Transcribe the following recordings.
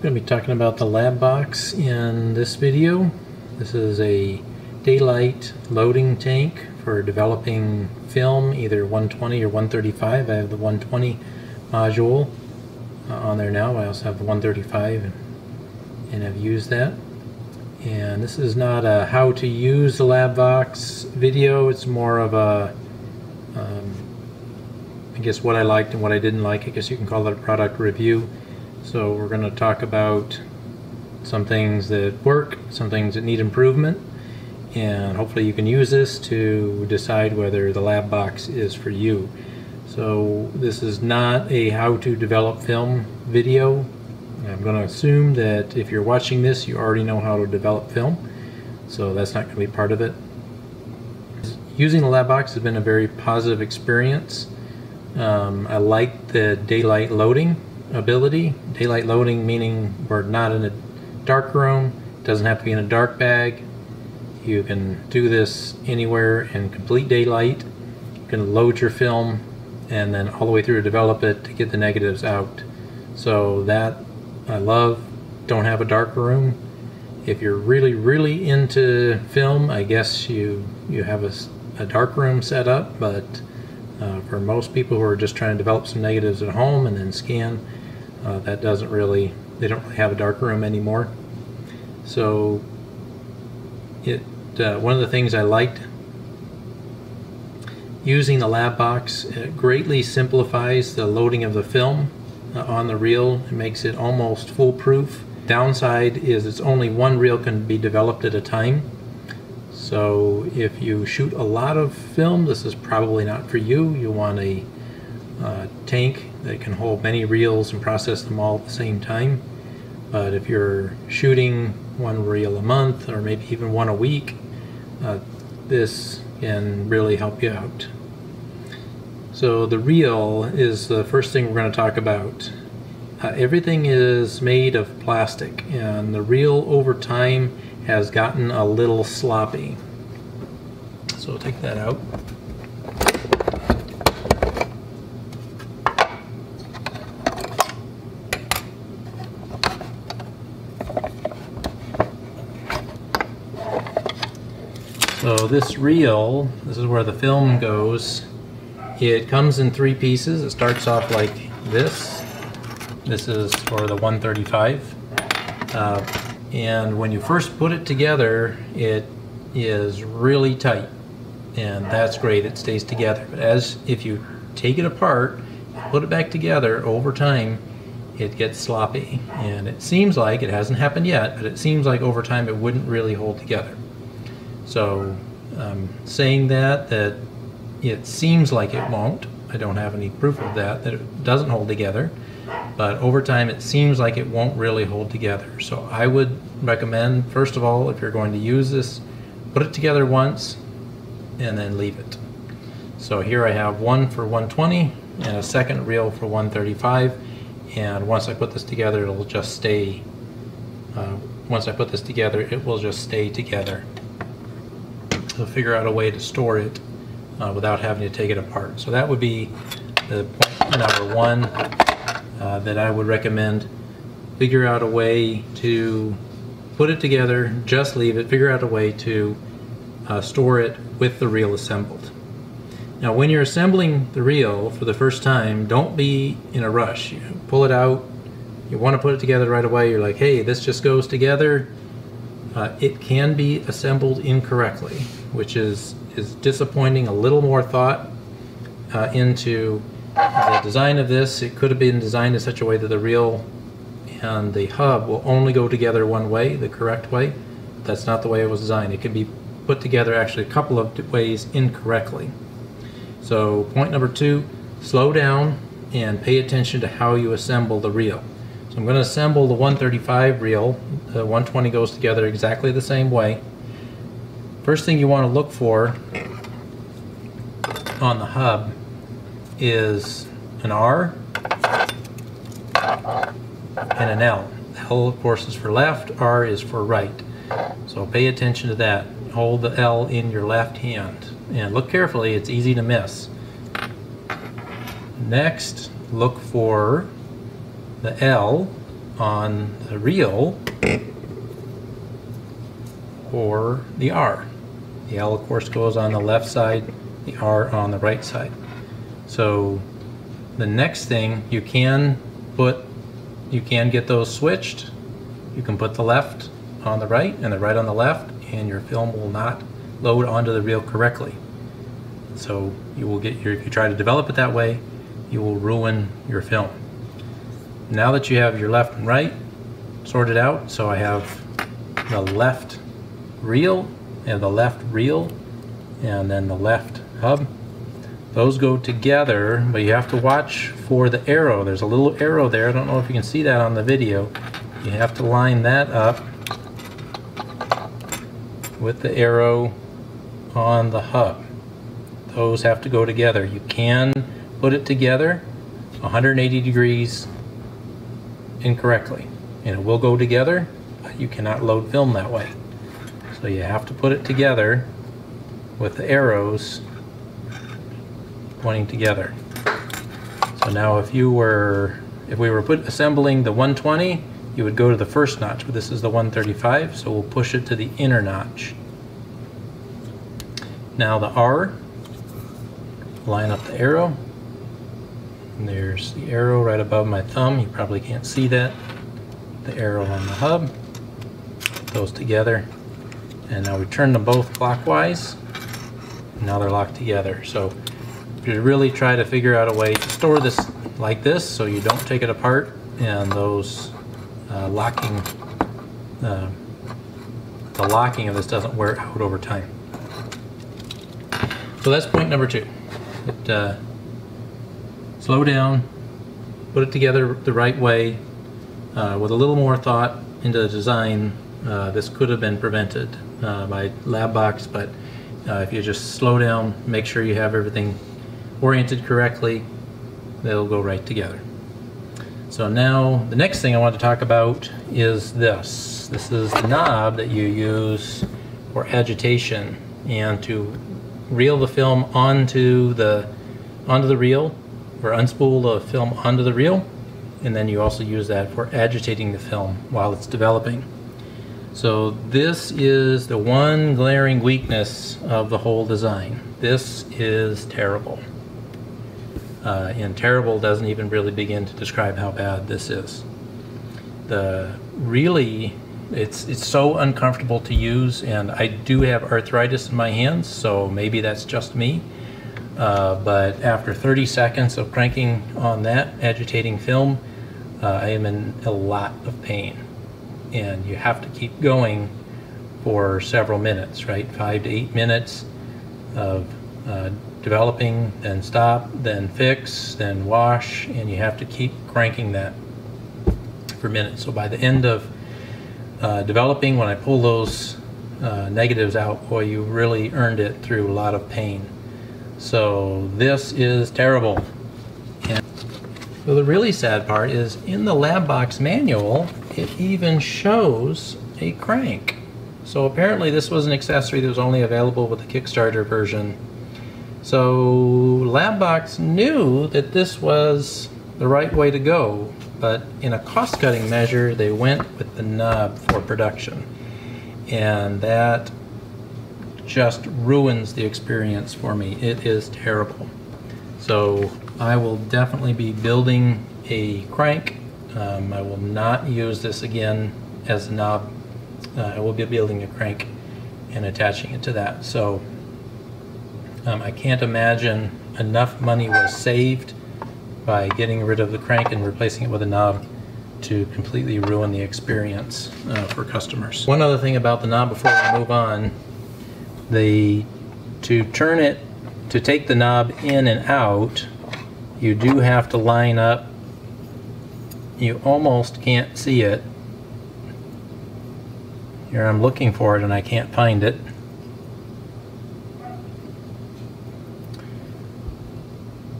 I'm going to be talking about the lab box in this video. This is a daylight loading tank for developing film, either 120 or 135. I have the 120 module uh, on there now. I also have the 135 and, and I've used that. And this is not a how to use the lab box video. It's more of a, um, I guess what I liked and what I didn't like. I guess you can call it a product review. So we're going to talk about some things that work, some things that need improvement, and hopefully you can use this to decide whether the lab box is for you. So this is not a how to develop film video. I'm going to assume that if you're watching this you already know how to develop film, so that's not going to be part of it. Using the lab box has been a very positive experience. Um, I like the daylight loading ability. Daylight loading meaning we're not in a dark room, doesn't have to be in a dark bag. You can do this anywhere in complete daylight. You can load your film and then all the way through to develop it to get the negatives out. So that I love. Don't have a dark room. If you're really, really into film, I guess you you have a, a dark room set up, but uh, for most people who are just trying to develop some negatives at home and then scan, uh, that doesn't really, they don't really have a dark room anymore. So it, uh, one of the things I liked using the lab box it greatly simplifies the loading of the film uh, on the reel. It makes it almost foolproof. Downside is it's only one reel can be developed at a time. So if you shoot a lot of film, this is probably not for you. You want a uh, tank that can hold many reels and process them all at the same time. But if you're shooting one reel a month or maybe even one a week, uh, this can really help you out. So the reel is the first thing we're going to talk about. Uh, everything is made of plastic and the reel over time has gotten a little sloppy. So take that out. So this reel, this is where the film goes. It comes in three pieces. It starts off like this. This is for the 135. Uh, and when you first put it together, it is really tight. And that's great, it stays together. But as if you take it apart, put it back together over time, it gets sloppy. And it seems like, it hasn't happened yet, but it seems like over time it wouldn't really hold together. So um, saying that, that it seems like it won't. I don't have any proof of that, that it doesn't hold together. But over time, it seems like it won't really hold together. So I would recommend, first of all, if you're going to use this, put it together once and then leave it. So here I have one for 120 and a second reel for 135. And once I put this together, it'll just stay, uh, once I put this together, it will just stay together to figure out a way to store it uh, without having to take it apart. So that would be the point number one uh, that I would recommend. Figure out a way to put it together, just leave it, figure out a way to uh, store it with the reel assembled. Now when you're assembling the reel for the first time, don't be in a rush. You pull it out, you want to put it together right away, you're like, hey, this just goes together. Uh, it can be assembled incorrectly which is, is disappointing. A little more thought uh, into the design of this. It could have been designed in such a way that the reel and the hub will only go together one way, the correct way. That's not the way it was designed. It could be put together actually a couple of ways incorrectly. So point number two, slow down and pay attention to how you assemble the reel. So I'm going to assemble the 135 reel. The 120 goes together exactly the same way. First thing you want to look for on the hub is an R and an L. L of course is for left, R is for right. So pay attention to that. Hold the L in your left hand and look carefully, it's easy to miss. Next, look for the L on the reel or the R. The L of course goes on the left side, the R on the right side. So the next thing you can put, you can get those switched. You can put the left on the right and the right on the left and your film will not load onto the reel correctly. So you will get your, if you try to develop it that way, you will ruin your film. Now that you have your left and right sorted out, so I have the left reel and the left reel and then the left hub. Those go together, but you have to watch for the arrow. There's a little arrow there. I don't know if you can see that on the video. You have to line that up with the arrow on the hub. Those have to go together. You can put it together 180 degrees incorrectly. And it will go together but you cannot load film that way. So you have to put it together with the arrows pointing together. So now if you were if we were put assembling the 120 you would go to the first notch but this is the 135 so we'll push it to the inner notch. Now the R line up the arrow and there's the arrow right above my thumb. You probably can't see that. The arrow on the hub. Those together. And now we turn them both clockwise. Now they're locked together. So if you really try to figure out a way to store this like this so you don't take it apart and those uh, locking, uh, the locking of this doesn't wear out over time. So that's point number two. It, uh, slow down, put it together the right way, uh, with a little more thought into the design, uh, this could have been prevented uh, by LabBox, but uh, if you just slow down, make sure you have everything oriented correctly, they'll go right together. So now the next thing I want to talk about is this. This is the knob that you use for agitation and to reel the film onto the onto the reel or unspool the film onto the reel and then you also use that for agitating the film while it's developing. So this is the one glaring weakness of the whole design. This is terrible. Uh, and terrible doesn't even really begin to describe how bad this is. The really, it's, it's so uncomfortable to use and I do have arthritis in my hands, so maybe that's just me. Uh, but after 30 seconds of cranking on that agitating film, uh, I am in a lot of pain. And you have to keep going for several minutes, right? Five to eight minutes of uh, developing, then stop, then fix, then wash, and you have to keep cranking that for minutes. So by the end of uh, developing, when I pull those uh, negatives out, boy, you really earned it through a lot of pain. So this is terrible. And so the really sad part is in the LabBox manual, it even shows a crank. So apparently this was an accessory that was only available with the Kickstarter version. So LabBox knew that this was the right way to go, but in a cost-cutting measure, they went with the knob for production. And that just ruins the experience for me. It is terrible. So I will definitely be building a crank. Um, I will not use this again as a knob. Uh, I will be building a crank and attaching it to that. So um, I can't imagine enough money was saved by getting rid of the crank and replacing it with a knob to completely ruin the experience uh, for customers. One other thing about the knob before we move on the to turn it to take the knob in and out you do have to line up. You almost can't see it. Here I'm looking for it and I can't find it.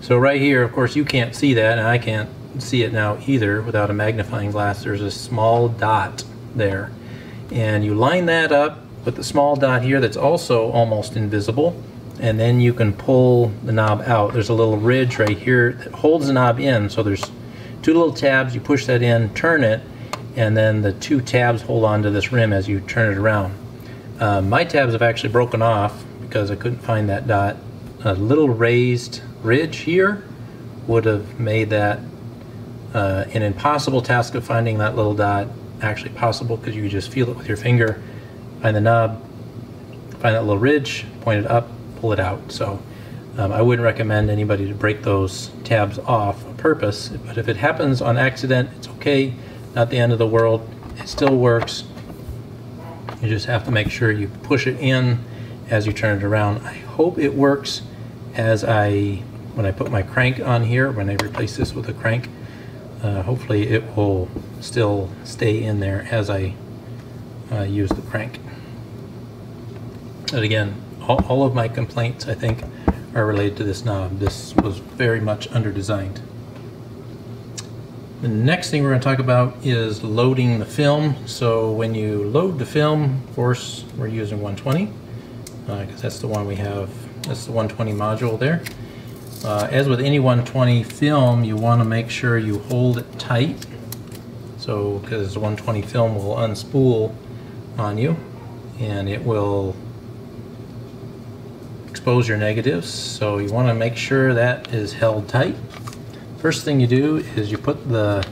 So right here of course you can't see that and I can't see it now either without a magnifying glass. There's a small dot there. And you line that up with the small dot here that's also almost invisible and then you can pull the knob out. There's a little ridge right here that holds the knob in so there's two little tabs, you push that in, turn it, and then the two tabs hold on to this rim as you turn it around. Uh, my tabs have actually broken off because I couldn't find that dot. A little raised ridge here would have made that uh, an impossible task of finding that little dot actually possible because you just feel it with your finger, find the knob, find that little ridge, point it up, pull it out. So um, I wouldn't recommend anybody to break those tabs off on purpose, but if it happens on accident, it's okay, not the end of the world. It still works. You just have to make sure you push it in as you turn it around. I hope it works as I, when I put my crank on here, when I replace this with a crank, uh, hopefully it will still stay in there as I uh, use the crank. But again, all, all of my complaints, I think, are related to this knob. This was very much under-designed. The next thing we're going to talk about is loading the film. So when you load the film, of course, we're using 120 because uh, that's the one we have. That's the 120 module there. Uh, as with any 120 film, you want to make sure you hold it tight. So, because the 120 film will unspool on you and it will expose your negatives. So you want to make sure that is held tight. First thing you do is you put the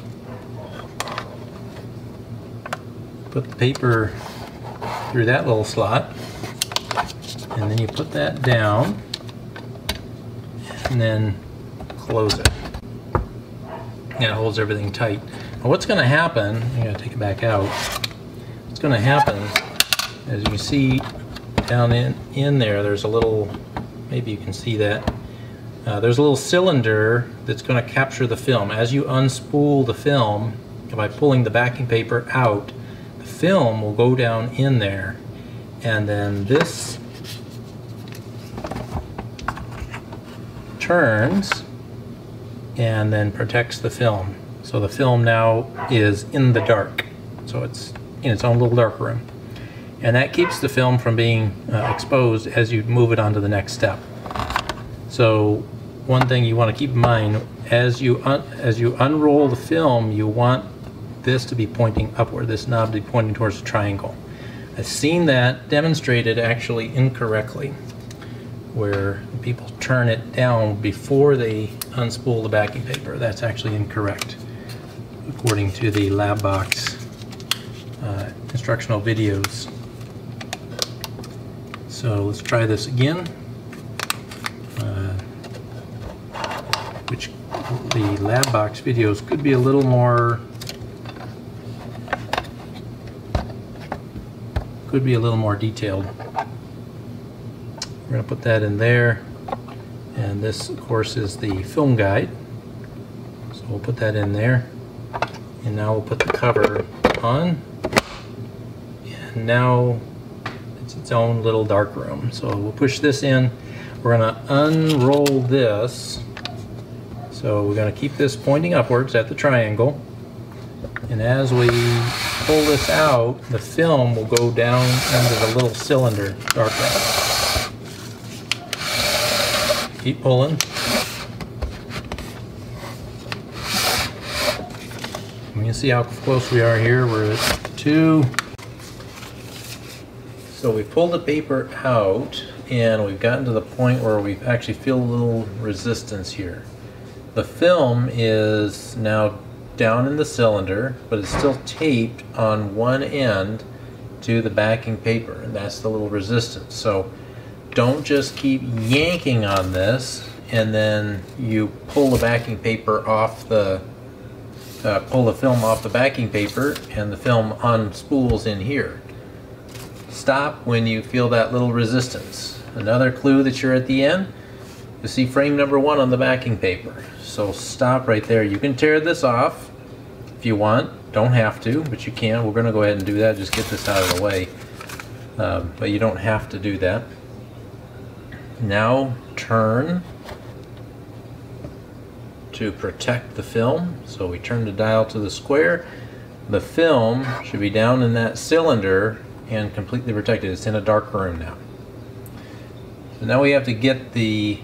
put the paper through that little slot and then you put that down and then close it. And it holds everything tight. Now what's going to happen, I'm going to take it back out, going to happen, as you see down in, in there, there's a little, maybe you can see that, uh, there's a little cylinder that's going to capture the film. As you unspool the film, by pulling the backing paper out, the film will go down in there and then this turns and then protects the film. So the film now is in the dark. So it's in its own little dark room. And that keeps the film from being uh, exposed as you move it on to the next step. So one thing you want to keep in mind, as you, as you unroll the film, you want this to be pointing upward, this knob to be pointing towards the triangle. I've seen that demonstrated actually incorrectly where people turn it down before they unspool the backing paper. That's actually incorrect, according to the LabBox uh, instructional videos. So let's try this again. Uh, which the lab box videos could be a little more could be a little more detailed. We're going to put that in there. And this, of course, is the film guide. So we'll put that in there. And now we'll put the cover on. And now it's its own little dark room. So we'll push this in. We're to unroll this. So we're going to keep this pointing upwards at the triangle. And as we pull this out, the film will go down into the little cylinder dark room. Keep pulling. You can see how close we are here. We're at two. So we pulled the paper out and we've gotten to the point where we actually feel a little resistance here. The film is now down in the cylinder, but it's still taped on one end to the backing paper, and that's the little resistance. So don't just keep yanking on this and then you pull the backing paper off the uh, pull the film off the backing paper and the film unspools in here. Stop when you feel that little resistance. Another clue that you're at the end, you see frame number one on the backing paper. So stop right there. You can tear this off if you want. Don't have to, but you can. We're going to go ahead and do that. Just get this out of the way. Um, but you don't have to do that. Now turn to protect the film. So we turn the dial to the square. The film should be down in that cylinder and completely protected. It's in a dark room now. So now we have to get the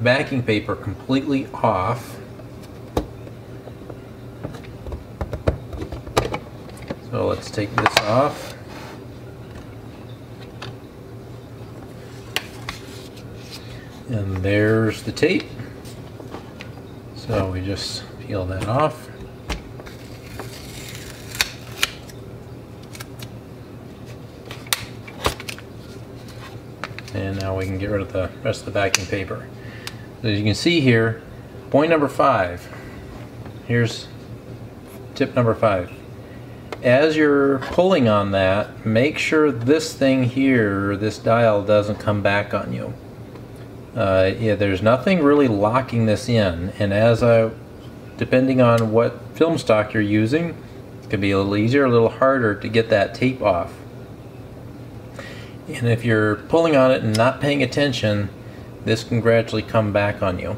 backing paper completely off. So let's take this off. And there's the tape. So we just peel that off. And now we can get rid of the rest of the backing paper. So as you can see here, point number five, here's tip number five. As you're pulling on that, make sure this thing here, this dial doesn't come back on you. Uh, yeah, there's nothing really locking this in, and as I, depending on what film stock you're using, it can be a little easier, a little harder to get that tape off. And if you're pulling on it and not paying attention, this can gradually come back on you.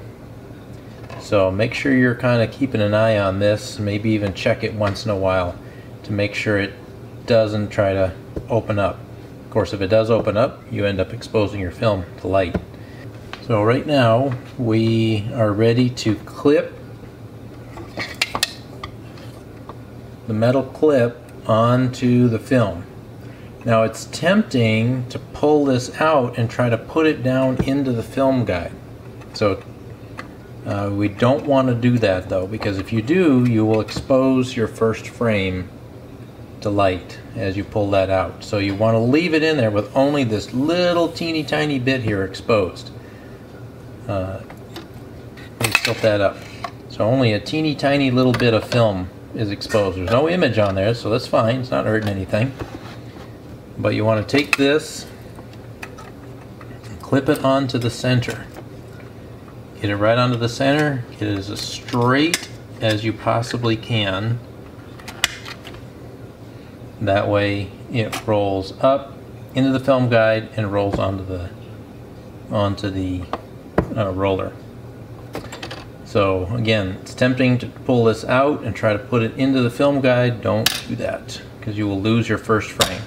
So make sure you're kind of keeping an eye on this, maybe even check it once in a while to make sure it doesn't try to open up. Of course, if it does open up, you end up exposing your film to light. So right now, we are ready to clip the metal clip onto the film. Now it's tempting to pull this out and try to put it down into the film guide. So uh, we don't want to do that though because if you do you will expose your first frame to light as you pull that out. So you want to leave it in there with only this little teeny tiny bit here exposed. Uh, let me tilt that up. So only a teeny tiny little bit of film is exposed. There's no image on there so that's fine. It's not hurting anything. But you want to take this and clip it onto the center. Get it right onto the center. Get it as straight as you possibly can. That way it rolls up into the film guide and rolls onto the onto the uh, roller. So again, it's tempting to pull this out and try to put it into the film guide. Don't do that because you will lose your first frame.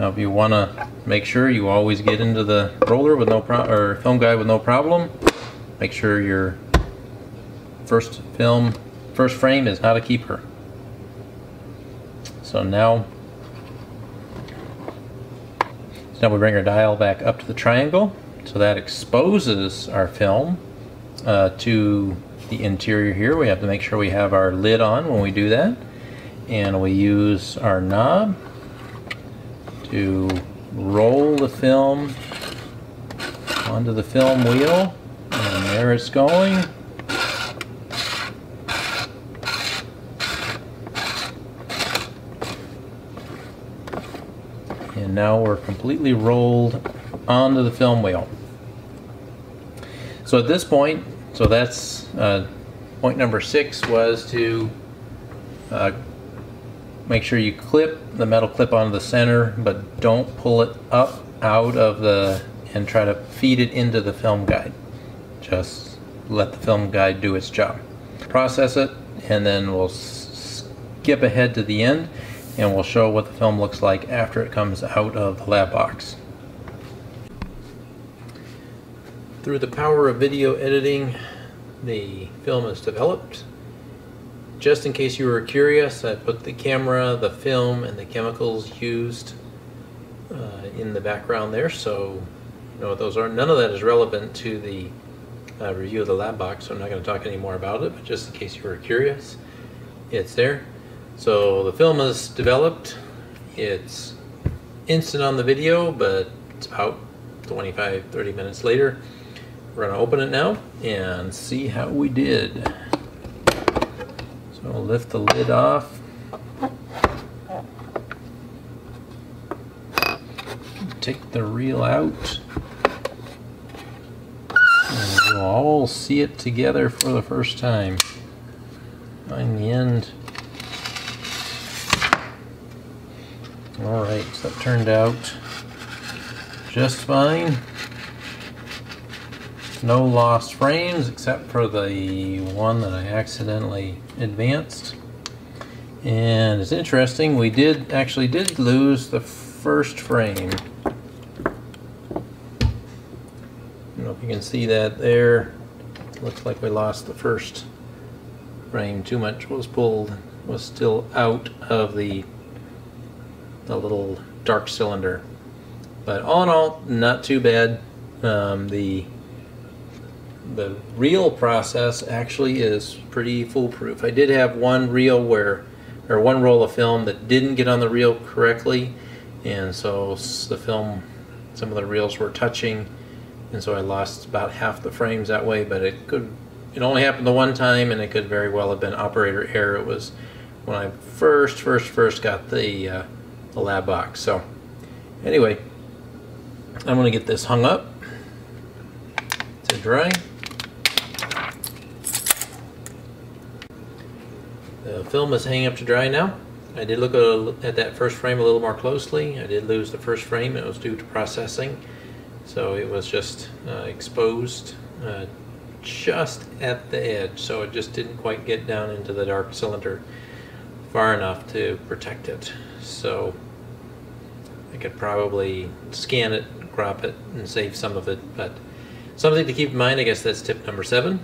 Now if you want to make sure you always get into the roller with no pro or film guide with no problem, make sure your first film, first frame is not a keeper. So now, so now we bring our dial back up to the triangle. So that exposes our film uh, to the interior here. We have to make sure we have our lid on when we do that. And we use our knob to roll the film onto the film wheel and there it's going. And now we're completely rolled onto the film wheel. So at this point, so that's uh, point number six was to uh, make sure you clip the metal clip onto the center, but don't pull it up out of the, and try to feed it into the film guide. Just let the film guide do its job. Process it, and then we'll skip ahead to the end, and we'll show what the film looks like after it comes out of the lab box. Through the power of video editing, the film is developed just in case you were curious, I put the camera, the film, and the chemicals used uh, in the background there. So, you know, those are none of that is relevant to the uh, review of the lab box. So I'm not going to talk any more about it. But just in case you were curious, it's there. So the film is developed. It's instant on the video, but it's about 25, 30 minutes later. We're going to open it now and see how we did. We'll lift the lid off. Take the reel out. And we'll all see it together for the first time. Find the end. Alright, so that turned out just fine. No lost frames except for the one that I accidentally advanced. And it's interesting, we did actually did lose the first frame. I don't know if you can see that there. Looks like we lost the first frame. Too much was pulled, was still out of the a little dark cylinder. But all in all, not too bad. Um, the the reel process actually is pretty foolproof. I did have one reel where, or one roll of film that didn't get on the reel correctly, and so the film, some of the reels were touching, and so I lost about half the frames that way. But it could, it only happened the one time, and it could very well have been operator error. It was when I first, first, first got the uh, the lab box. So anyway, I'm gonna get this hung up to dry. The film is hanging up to dry now. I did look at that first frame a little more closely. I did lose the first frame. It was due to processing. So it was just uh, exposed uh, just at the edge. So it just didn't quite get down into the dark cylinder far enough to protect it. So I could probably scan it, crop it, and save some of it. But something to keep in mind, I guess that's tip number seven.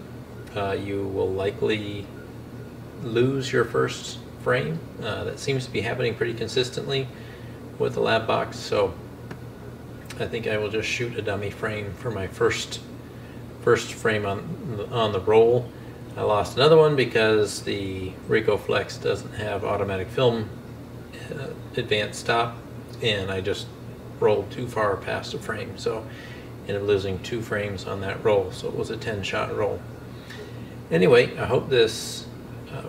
Uh, you will likely lose your first frame. Uh, that seems to be happening pretty consistently with the lab box. So I think I will just shoot a dummy frame for my first first frame on on the roll. I lost another one because the Ricohflex doesn't have automatic film uh, advanced stop and I just rolled too far past a frame so ended up losing two frames on that roll so it was a 10 shot roll. Anyway, I hope this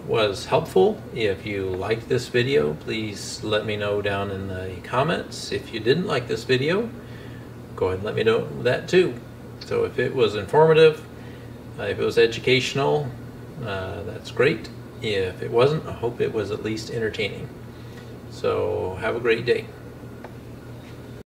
was helpful. If you liked this video, please let me know down in the comments. If you didn't like this video, go ahead and let me know that too. So if it was informative, uh, if it was educational, uh, that's great. If it wasn't, I hope it was at least entertaining. So have a great day.